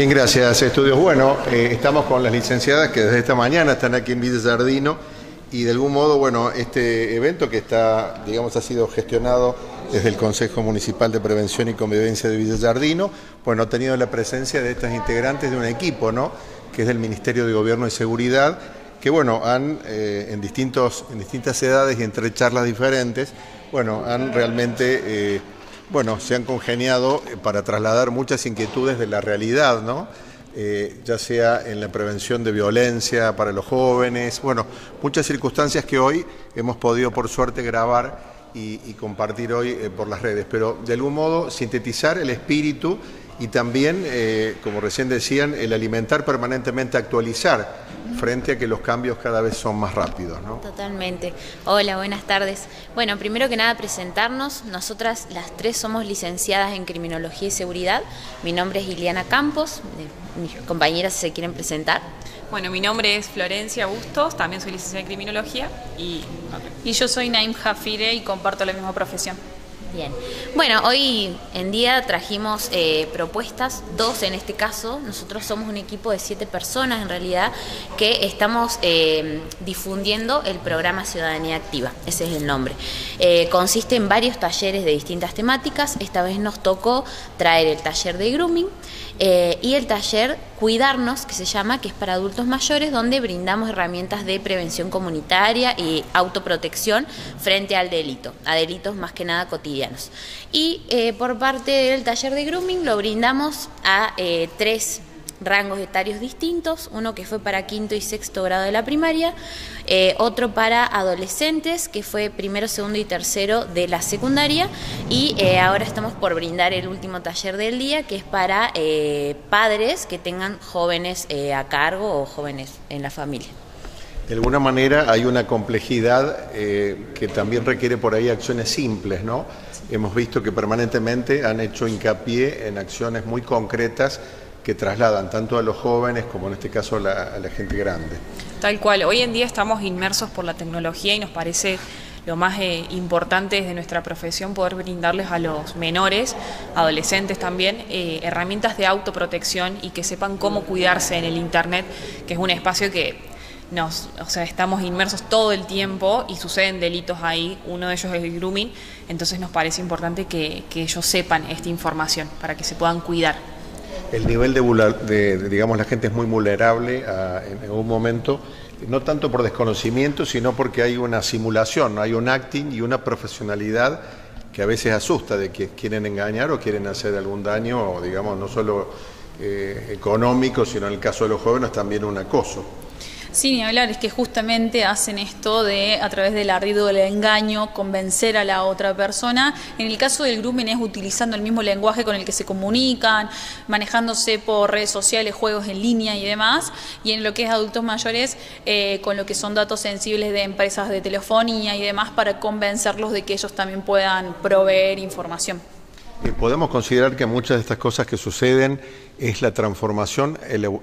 Bien, gracias, estudios. Bueno, eh, estamos con las licenciadas que desde esta mañana están aquí en Villa Jardino y de algún modo, bueno, este evento que está, digamos, ha sido gestionado desde el Consejo Municipal de Prevención y Convivencia de Villa Jardino, bueno, ha tenido la presencia de estas integrantes de un equipo, ¿no? Que es del Ministerio de Gobierno y Seguridad, que, bueno, han, eh, en, distintos, en distintas edades y entre charlas diferentes, bueno, han realmente... Eh, bueno, se han congeniado eh, para trasladar muchas inquietudes de la realidad, ¿no? Eh, ya sea en la prevención de violencia para los jóvenes, bueno, muchas circunstancias que hoy hemos podido por suerte grabar y, compartir hoy eh, por las redes, pero de algún modo sintetizar el espíritu y también, como recién decían, el alimentar permanentemente, actualizar frente a que los cambios cada vez son más rápidos. ¿no? Totalmente. Hola, buenas tardes. Bueno, primero que nada presentarnos. Nosotras las tres somos licenciadas en Criminología y Seguridad. Mi nombre es Iliana Campos. Mis compañeras se quieren presentar. Bueno, mi nombre es Florencia Bustos, también soy licenciada en Criminología. Y, y yo soy Naim Jafire y comparto la misma profesión. Bien. Bueno, hoy en día trajimos eh, propuestas, dos en este caso. Nosotros somos un equipo de siete personas en realidad que estamos eh, difundiendo el programa Ciudadanía Activa. Ese es el nombre. Eh, consiste en varios talleres de distintas temáticas. Esta vez nos tocó traer el taller de grooming y el taller Cuidarnos, que se llama, que es para adultos mayores, donde brindamos herramientas de prevención comunitaria y autoprotección frente al delito, a delitos más que nada cotidianos. Y eh, por parte del taller de grooming lo brindamos a eh, tres rangos etarios distintos, uno que fue para quinto y sexto grado de la primaria, eh, otro para adolescentes, que fue primero, segundo y tercero de la secundaria, y eh, ahora estamos por brindar el último taller del día, que es para eh, padres que tengan jóvenes a cargo o jóvenes en la familia. De alguna manera hay una complejidad que también requiere por ahí acciones simples, ¿no? Hemos visto que permanentemente han hecho hincapié en acciones muy concretas que trasladan tanto a los jóvenes como en este caso a la, gente grande. Tal cual, hoy en día estamos inmersos por la tecnología y nos parece lo más eh, importante desde nuestra profesión poder brindarles a los menores, adolescentes también, eh, herramientas de autoprotección y que sepan cómo cuidarse en el Internet, que es un espacio que nos, o sea, estamos inmersos todo el tiempo y suceden delitos ahí, uno de ellos es el grooming, entonces nos parece importante que ellos sepan esta información para que se puedan cuidar el nivel de, digamos, la gente es muy vulnerable en algún momento, no tanto por desconocimiento, sino porque hay una simulación, hay un acting y una profesionalidad que a veces asusta de que quieren engañar o quieren hacer algún daño, digamos, no solo eh, económico, sino en el caso de los jóvenes también un acoso. Sí, ni hablar, es que justamente hacen esto de, a través del ardido del engaño, convencer a la otra persona. En el caso del grooming es utilizando el mismo lenguaje con el que se comunican, manejándose por redes sociales, juegos en línea y demás. Y en lo que es adultos mayores, eh, con lo que son datos sensibles de empresas de telefonía y demás, para convencerlos de que ellos también puedan proveer información. Podemos considerar que muchas de estas cosas que suceden es la transformación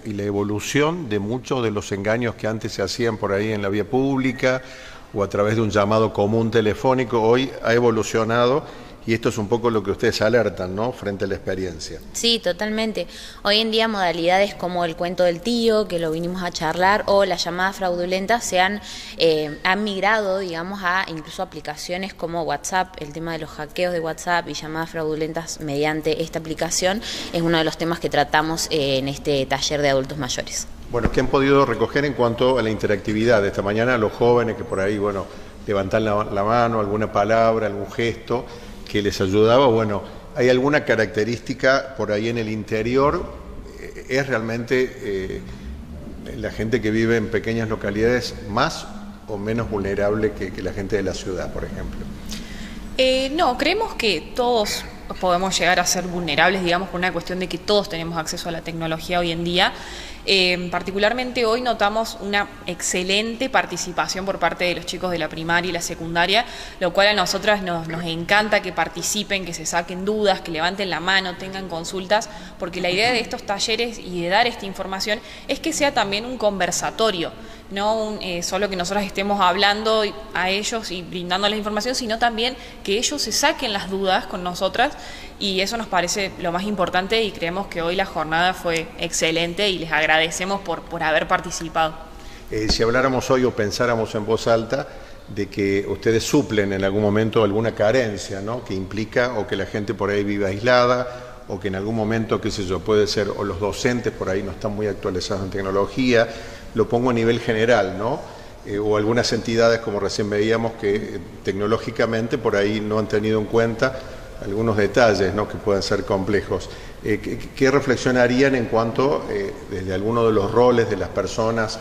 y la evolución de muchos de los engaños que antes se hacían por ahí en la vía pública o a través de un llamado común telefónico. Hoy ha evolucionado y esto es un poco lo que ustedes alertan, ¿no? Frente a la experiencia. Sí, totalmente. Hoy en día modalidades como el cuento del tío, que lo vinimos a charlar, o las llamadas fraudulentas se han, eh, han migrado, digamos, a incluso aplicaciones como WhatsApp. El tema de los hackeos de WhatsApp y llamadas fraudulentas mediante esta aplicación es uno de los temas que tratamos eh, en este taller de adultos mayores. Bueno, ¿qué han podido recoger en cuanto a la interactividad de esta mañana? Los jóvenes que por ahí, bueno, levantan la mano, alguna palabra, algún gesto que les ayudaba. Bueno, ¿hay alguna característica por ahí en el interior? Eh, ¿Es realmente eh, la gente que vive en pequeñas localidades más o menos vulnerable que, la gente de la ciudad, por ejemplo? Eh, no, creemos que todos podemos llegar a ser vulnerables, digamos, por una cuestión de que todos tenemos acceso a la tecnología hoy en día. Eh, particularmente hoy notamos una excelente participación por parte de los chicos de la primaria y la secundaria, lo cual a nosotras nos, encanta que participen, que se saquen dudas, que levanten la mano, tengan consultas, porque la idea de estos talleres y de dar esta información es que sea también un conversatorio no eh, solo que nosotros estemos hablando a ellos y brindándoles información, sino también que ellos se saquen las dudas con nosotras y eso nos parece lo más importante y creemos que hoy la jornada fue excelente y les agradecemos por, por haber participado. Eh, si habláramos hoy o pensáramos en voz alta, de que ustedes suplen en algún momento alguna carencia, ¿no? Que implica o que la gente por ahí vive aislada o que en algún momento, qué sé yo, puede ser, o los docentes por ahí no están muy actualizados en tecnología, lo pongo a nivel general, ¿no? Eh, o algunas entidades, como recién veíamos, que eh, tecnológicamente por ahí no han tenido en cuenta algunos detalles que pueden ser complejos. Eh, ¿qué, reflexionarían en cuanto, desde alguno de los roles de las personas,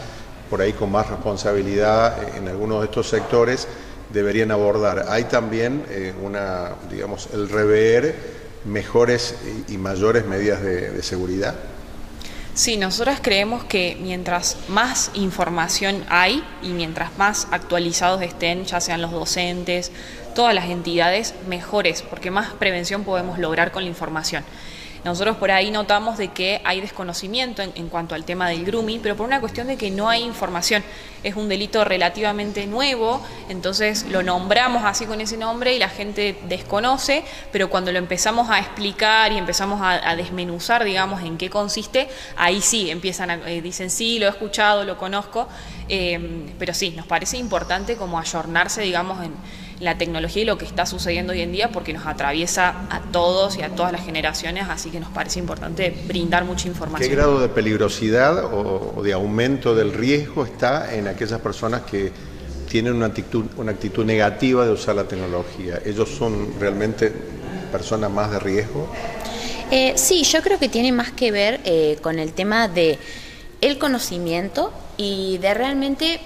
por ahí con más responsabilidad en algunos de estos sectores, deberían abordar? Hay también una, digamos, el rever mejores y mayores medidas de, seguridad? Sí, nosotras creemos que mientras más información hay y mientras más actualizados estén, ya sean los docentes, todas las entidades, mejores, porque más prevención podemos lograr con la información. Nosotros por ahí notamos de que hay desconocimiento en, cuanto al tema del grooming, pero por una cuestión de que no hay información. Es un delito relativamente nuevo, entonces lo nombramos así con ese nombre y la gente desconoce, pero cuando lo empezamos a explicar y empezamos a, desmenuzar, digamos, en qué consiste, ahí sí empiezan a, eh, dicen sí, lo he escuchado, lo conozco, eh, pero sí, nos parece importante como ayornarse, digamos, en la tecnología y lo que está sucediendo hoy en día porque nos atraviesa a todos y a todas las generaciones, así que nos parece importante brindar mucha información. ¿Qué grado de peligrosidad o, de aumento del riesgo está en aquellas personas que tienen una actitud, una actitud negativa de usar la tecnología? ¿Ellos son realmente personas más de riesgo? Eh, sí, yo creo que tiene más que ver eh, con el tema de el conocimiento y de realmente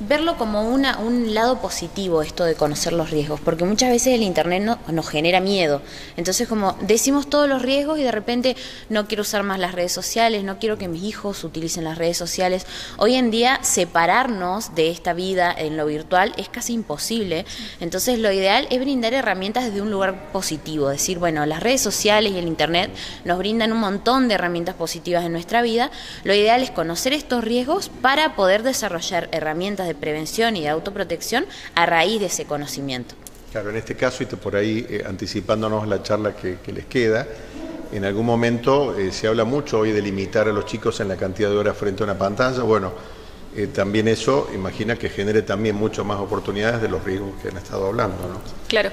verlo como una, un lado positivo esto de conocer los riesgos, porque muchas veces el Internet no, nos genera miedo. Entonces como decimos todos los riesgos y de repente no quiero usar más las redes sociales, no quiero que mis hijos utilicen las redes sociales. Hoy en día separarnos de esta vida en lo virtual es casi imposible. Entonces lo ideal es brindar herramientas desde un lugar positivo, decir, bueno, las redes sociales y el Internet nos brindan un montón de herramientas positivas en nuestra vida. Lo ideal es conocer estos riesgos para poder desarrollar herramientas de prevención y de autoprotección a raíz de ese conocimiento. Claro, en este caso, y por ahí eh, anticipándonos la charla que, les queda, en algún momento eh, se habla mucho hoy de limitar a los chicos en la cantidad de horas frente a una pantalla. Bueno, eh, también eso imagina que genere también mucho más oportunidades de los riesgos que han estado hablando. ¿no? Claro,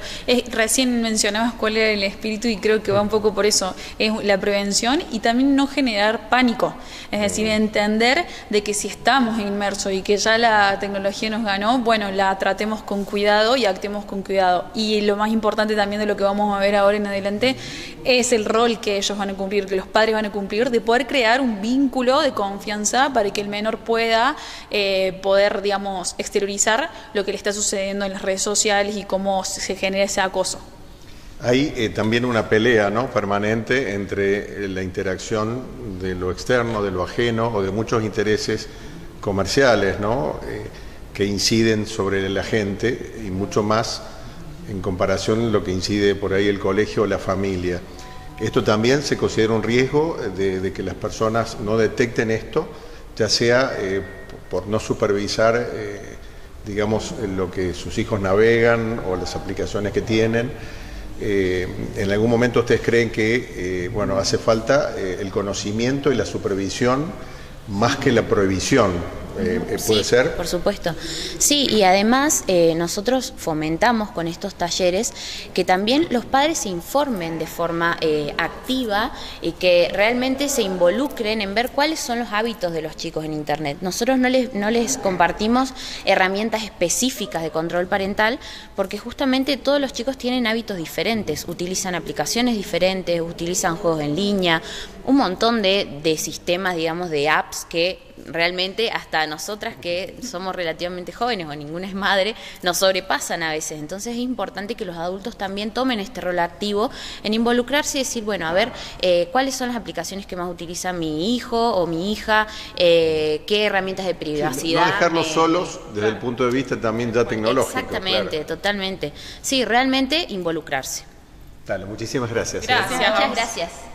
recién mencionabas cuál era el espíritu y creo que va un poco por eso, es la prevención y también no generar pánico, es decir, entender de que si estamos inmersos y que ya la tecnología nos ganó, bueno, la tratemos con cuidado y actuemos con cuidado. Y lo más importante también de lo que vamos a ver ahora en adelante es el rol que ellos van a cumplir, que los padres van a cumplir, de poder crear un vínculo de confianza para que el menor pueda eh, poder, digamos, exteriorizar lo que le está sucediendo en las redes sociales y cómo se genera ese acoso. Hay eh, también una pelea ¿no? permanente entre eh, la interacción de lo externo, de lo ajeno o de muchos intereses comerciales ¿no? que inciden sobre la gente y mucho más en comparación lo que incide por ahí el colegio o la familia. Esto también se considera un riesgo de, que las personas no detecten esto, ya sea por no supervisar, eh, digamos, lo que sus hijos navegan o las aplicaciones que tienen. Eh, en algún momento ustedes creen que, eh, bueno, hace falta el conocimiento y la supervisión más que la prohibición eh, eh, ¿Puede ser? Por supuesto. Sí, y además eh, nosotros fomentamos con estos talleres que también los padres se informen de forma activa y que realmente se involucren en ver cuáles son los hábitos de los chicos en Internet. Nosotros no les, no les compartimos herramientas específicas de control parental porque justamente todos los chicos tienen hábitos diferentes, utilizan aplicaciones diferentes, utilizan juegos en línea, un montón de, de sistemas, digamos, de apps que realmente hasta nosotras que somos relativamente jóvenes o ninguna es madre, nos sobrepasan a veces. Entonces es importante que los adultos también tomen este rol activo en involucrarse y decir, bueno, a ver, eh, ¿cuáles son las aplicaciones que más utiliza mi hijo o mi hija? Eh, ¿Qué herramientas de privacidad? no dejarlos solos desde el punto de vista también ya tecnológico. Exactamente, totalmente. Sí, realmente involucrarse. Dale, muchísimas gracias. Gracias. Muchas gracias.